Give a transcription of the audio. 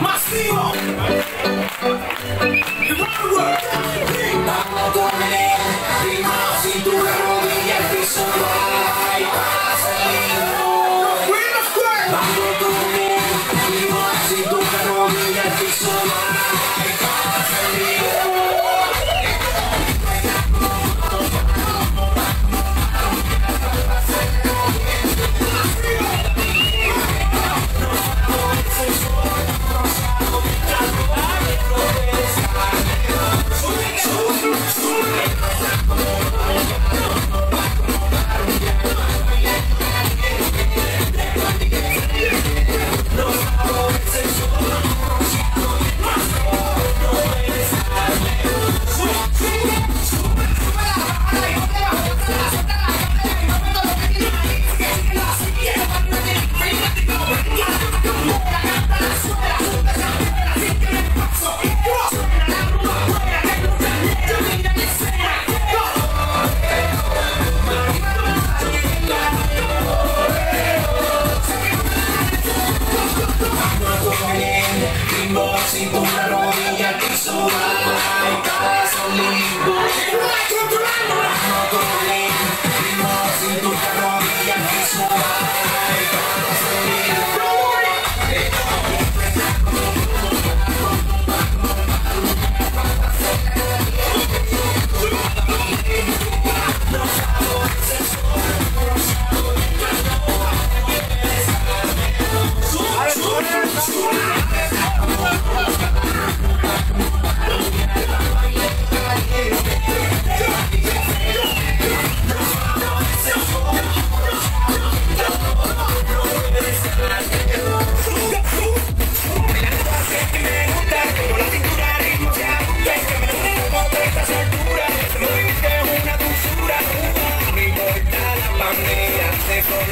Massivo! You want to work?